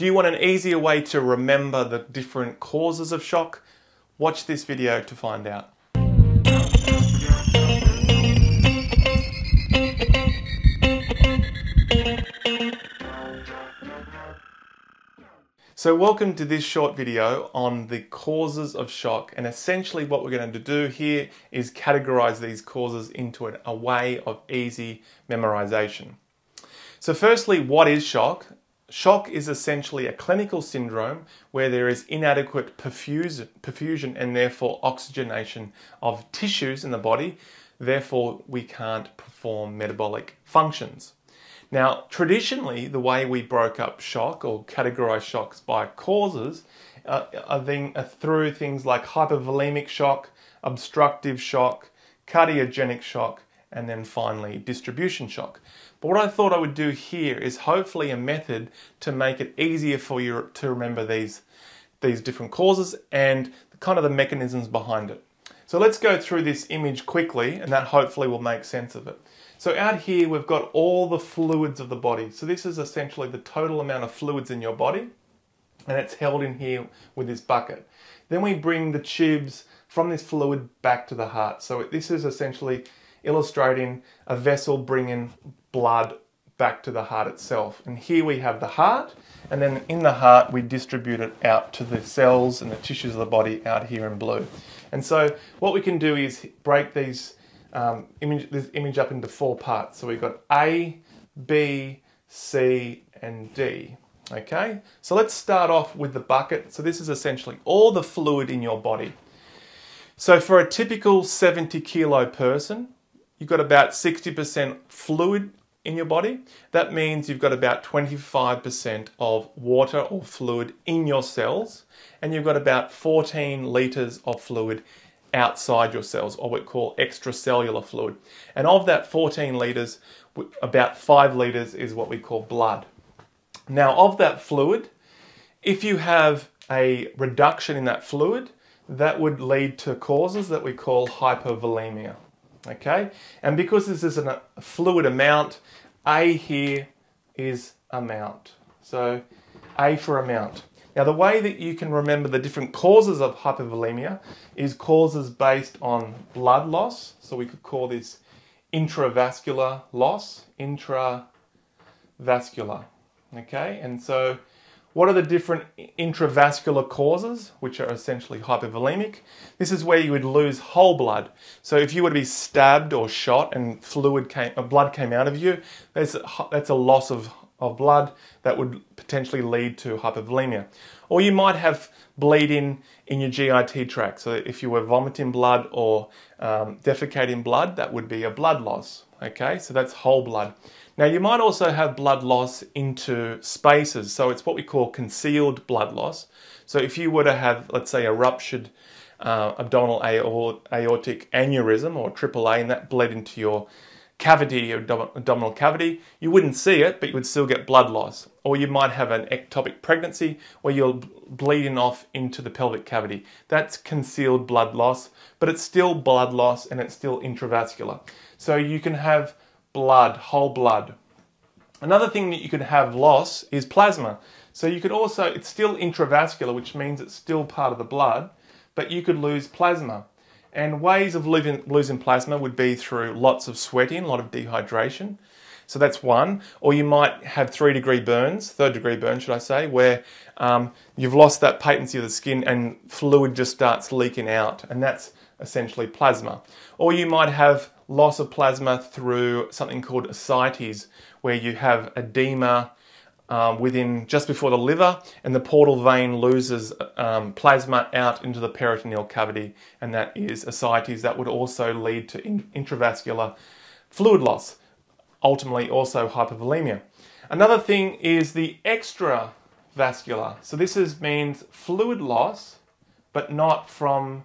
Do you want an easier way to remember the different causes of shock? Watch this video to find out. So welcome to this short video on the causes of shock and essentially what we're going to do here is categorize these causes into a way of easy memorization. So firstly, what is shock? Shock is essentially a clinical syndrome where there is inadequate perfusion, and therefore oxygenation of tissues in the body, therefore we can't perform metabolic functions. Now, traditionally, the way we broke up shock or categorized shocks by causes uh, are, are through things like hypovolemic shock, obstructive shock, cardiogenic shock, and then finally distribution shock. But what I thought I would do here is hopefully a method to make it easier for you to remember these, these different causes and kind of the mechanisms behind it. So let's go through this image quickly and that hopefully will make sense of it. So out here we've got all the fluids of the body. So this is essentially the total amount of fluids in your body and it's held in here with this bucket. Then we bring the tubes from this fluid back to the heart. So this is essentially illustrating a vessel bringing blood back to the heart itself. And here we have the heart, and then in the heart we distribute it out to the cells and the tissues of the body out here in blue. And so what we can do is break these um, image, this image up into four parts. So we've got A, B, C, and D. Okay, so let's start off with the bucket. So this is essentially all the fluid in your body. So for a typical 70 kilo person, you've got about 60% fluid in your body. That means you've got about 25% of water or fluid in your cells, and you've got about 14 litres of fluid outside your cells, or what we call extracellular fluid. And of that 14 litres, about 5 litres is what we call blood. Now, of that fluid, if you have a reduction in that fluid, that would lead to causes that we call hypovolemia. Okay, and because this is a fluid amount, A here is amount. So A for amount. Now, the way that you can remember the different causes of hypovolemia is causes based on blood loss. So we could call this intravascular loss, intravascular. Okay, and so what are the different intravascular causes, which are essentially hypovolemic? This is where you would lose whole blood. So if you were to be stabbed or shot and fluid came, uh, blood came out of you, that's that's a loss of, of blood that would potentially lead to hypovolemia. Or you might have bleeding in your GIT tract. So if you were vomiting blood or um, defecating blood, that would be a blood loss. Okay, so that's whole blood. Now you might also have blood loss into spaces, so it's what we call concealed blood loss. So if you were to have, let's say, a ruptured uh, abdominal aortic aneurysm or AAA and that bled into your cavity, your abdominal cavity, you wouldn't see it, but you would still get blood loss. Or you might have an ectopic pregnancy where you're bleeding off into the pelvic cavity. That's concealed blood loss, but it's still blood loss and it's still intravascular. So you can have blood, whole blood. Another thing that you could have loss is plasma. So you could also, it's still intravascular, which means it's still part of the blood, but you could lose plasma. And ways of losing, plasma would be through lots of sweating, a lot of dehydration. So that's one. Or you might have three degree burns, third degree burn, should I say, where um, you've lost that patency of the skin and fluid just starts leaking out. And that's essentially plasma. Or you might have loss of plasma through something called ascites, where you have edema um, within just before the liver, and the portal vein loses um, plasma out into the peritoneal cavity, and that is ascites. That would also lead to in- intravascular fluid loss, ultimately also hypovolemia. Another thing is the extravascular. So this is, means fluid loss, but not from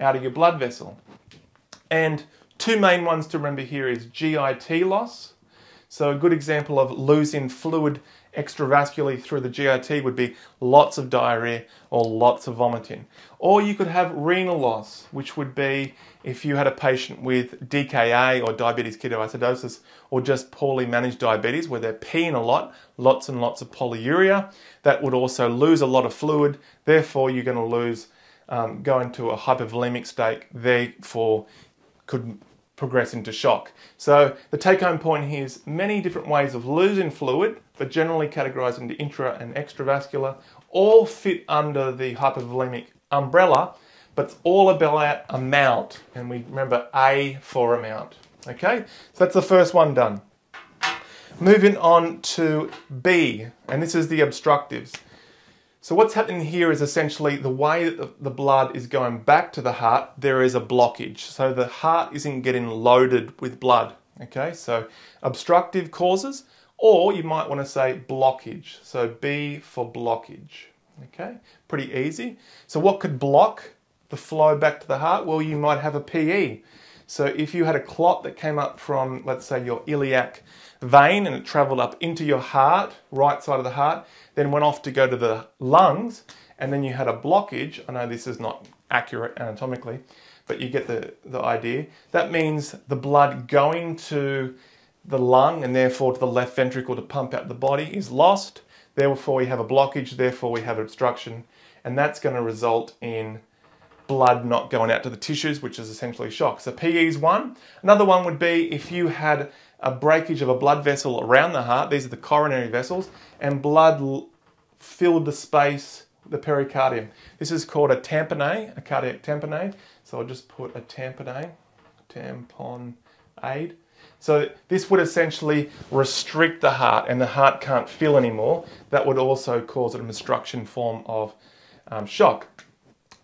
out of your blood vessel. And two main ones to remember here is GIT loss. So a good example of losing fluid extravascularly through the GIT would be lots of diarrhea or lots of vomiting. Or you could have renal loss, which would be if you had a patient with DKA or diabetes ketoacidosis or just poorly managed diabetes where they're peeing a lot, lots and lots of polyuria, that would also lose a lot of fluid. Therefore, you're going to lose, um, go into a hypovolemic state, therefore could progress into shock. So the take home point here is many different ways of losing fluid, but generally categorized into intra and extravascular, all fit under the hypovolemic umbrella, but it's all about amount. And we remember A for amount. Okay, so that's the first one done. Moving on to B, and this is the obstructives. So what's happening here is essentially the way that the blood is going back to the heart, there is a blockage. So the heart isn't getting loaded with blood. Okay, so obstructive causes, or you might want to say blockage. So B for blockage. Okay, pretty easy. So what could block the flow back to the heart? Well, you might have a PE. So if you had a clot that came up from, let's say, your iliac vein and it traveled up into your heart, right side of the heart, then went off to go to the lungs, and then you had a blockage. I know this is not accurate anatomically, but you get the, the idea. That means the blood going to the lung and therefore to the left ventricle to pump out the body is lost. Therefore, we have a blockage, therefore, we have obstruction, and that's going to result in blood not going out to the tissues, which is essentially shock. So PE is one. Another one would be if you had a breakage of a blood vessel around the heart, these are the coronary vessels, and blood filled the space, the pericardium. This is called a tamponade, a cardiac tamponade. So I'll just put a tamponade, tampon aid. So this would essentially restrict the heart and the heart can't fill anymore. That would also cause an obstruction form of um, shock.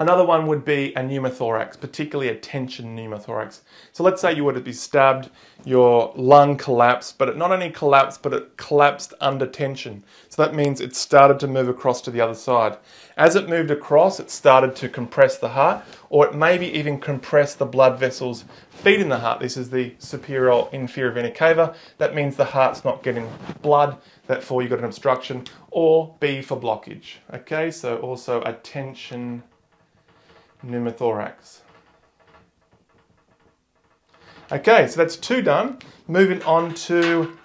Another one would be a pneumothorax, particularly a tension pneumothorax. So let's say you were to be stabbed, your lung collapsed, but it not only collapsed, but it collapsed under tension. So that means it started to move across to the other side. As it moved across, it started to compress the heart, or it maybe even compress the blood vessels feeding the heart. This is the superior inferior vena cava. That means the heart's not getting blood, therefore you've got an obstruction, or B for blockage. Okay, so also a tension pneumothorax. Okay, so that's two done. Moving on to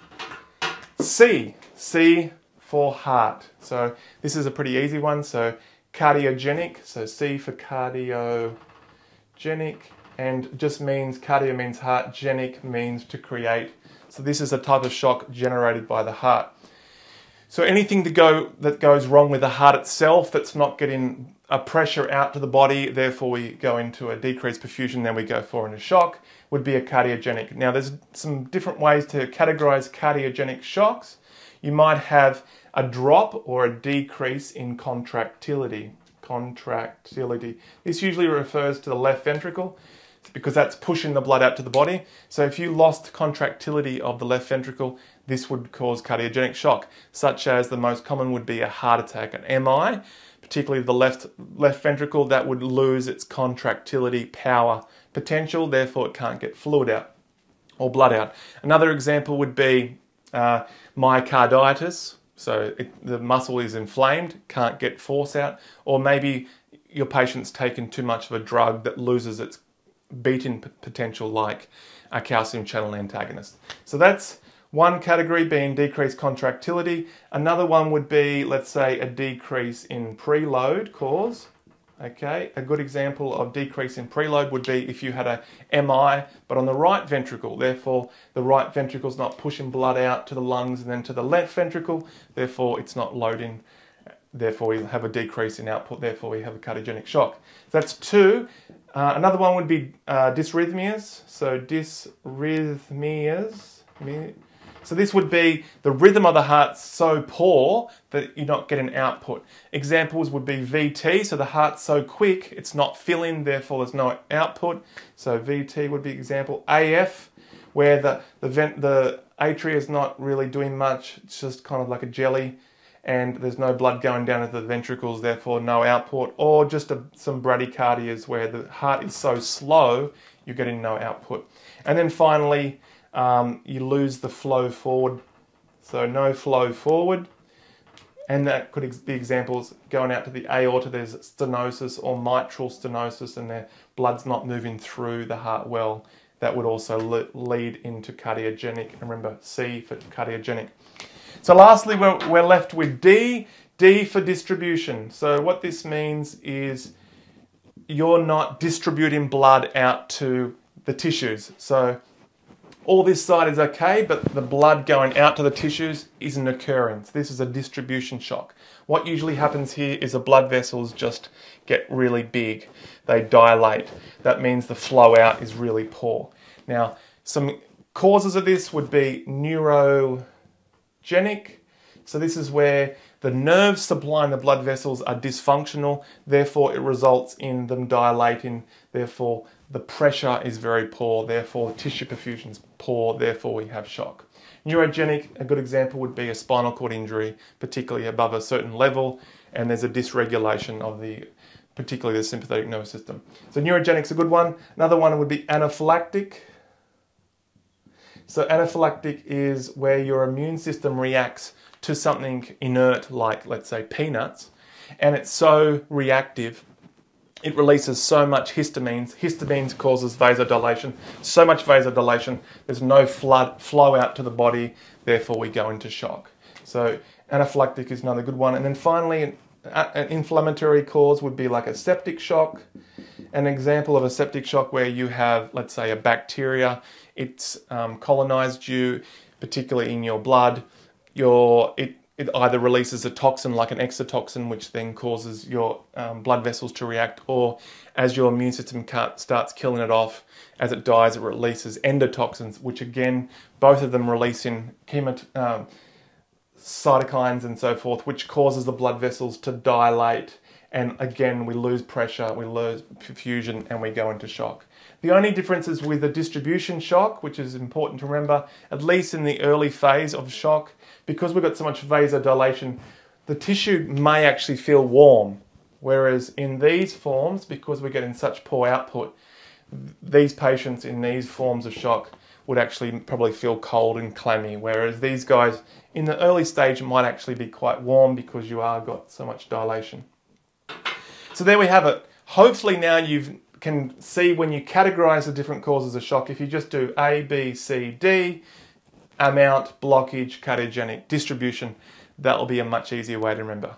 C. C for heart. So this is a pretty easy one. So cardiogenic. So C for cardiogenic and just means cardio means heart, genic means to create. So this is a type of shock generated by the heart. So anything that go that goes wrong with the heart itself that's not getting a pressure out to the body, therefore we go into a decreased perfusion, then we go for a shock, would be a cardiogenic. Now there's some different ways to categorize cardiogenic shocks. You might have a drop or a decrease in contractility. Contractility. This usually refers to the left ventricle because that's pushing the blood out to the body. So if you lost contractility of the left ventricle, this would cause cardiogenic shock, such as the most common would be a heart attack, an MI, particularly the left left ventricle that would lose its contractility power potential, therefore it can't get fluid out or blood out. Another example would be uh, myocarditis, so it, the muscle is inflamed, can't get force out, or maybe your patient's taken too much of a drug that loses its beating potential like a calcium channel antagonist. So that's one category being decreased contractility. Another one would be, let's say, a decrease in preload cause. Okay, a good example of decrease in preload would be if you had a MI, but on the right ventricle. Therefore, the right ventricle is not pushing blood out to the lungs and then to the left ventricle. Therefore, it's not loading. Therefore, we have a decrease in output. Therefore, we have a cardiogenic shock. That's two. Uh, another one would be uh, dysrhythmias. So dysrhythmias. So this would be the rhythm of the heart so poor that you're not getting output. Examples would be VT, so the heart's so quick it's not filling, therefore there's no output. So VT would be example. AF, where the the vent the atria is not really doing much, it's just kind of like a jelly and there's no blood going down into the ventricles, therefore no output, or just a, some bradycardias where the heart is so slow, you're getting no output. And then finally, um, you lose the flow forward. So no flow forward. And that could be examples going out to the aorta, there's stenosis or mitral stenosis, and their blood's not moving through the heart well. That would also lead into cardiogenic. Remember, C for cardiogenic. So, lastly, we're, we're left with D. D for distribution. So, what this means is you're not distributing blood out to the tissues. So, all this side is okay, but the blood going out to the tissues isn't occurring. This is a distribution shock. What usually happens here is the blood vessels just get really big. They dilate. That means the flow out is really poor. Now, some causes of this would be neurogenic. So this is where the nerves supplying the blood vessels are dysfunctional, therefore it results in them dilating, therefore the pressure is very poor, therefore tissue perfusion is poor, therefore we have shock. Neurogenic, a good example would be a spinal cord injury, particularly above a certain level, and there's a dysregulation of the, particularly the sympathetic nervous system. So neurogenic's a good one. Another one would be anaphylactic. So anaphylactic is where your immune system reacts to something inert like, let's say, peanuts, and it's so reactive it releases so much histamines. Histamines causes vasodilation. So much vasodilation, there's no flood flow out to the body. Therefore, we go into shock. So anaphylactic is another good one. And then finally, an uh, inflammatory cause would be like a septic shock. An example of a septic shock where you have, let's say, a bacteria. It's um, colonized you, particularly in your blood. Your it it either releases a toxin like an exotoxin, which then causes your um, blood vessels to react, or as your immune system starts killing it off, as it dies, it releases endotoxins, which again, both of them releasing chemat- um, cytokines and so forth, which causes the blood vessels to dilate. And again, we lose pressure, we lose perfusion, and we go into shock. The only difference is with a distribution shock, which is important to remember, at least in the early phase of shock, because we've got so much vasodilation, the tissue may actually feel warm. Whereas in these forms, because we're getting such poor output, these patients in these forms of shock would actually probably feel cold and clammy. Whereas these guys in the early stage might actually be quite warm because you are got so much dilation. So there we have it. Hopefully now you can see when you categorize the different causes of shock, if you just do A, B, C, D, amount, blockage, cardiogenic, distribution, that will be a much easier way to remember.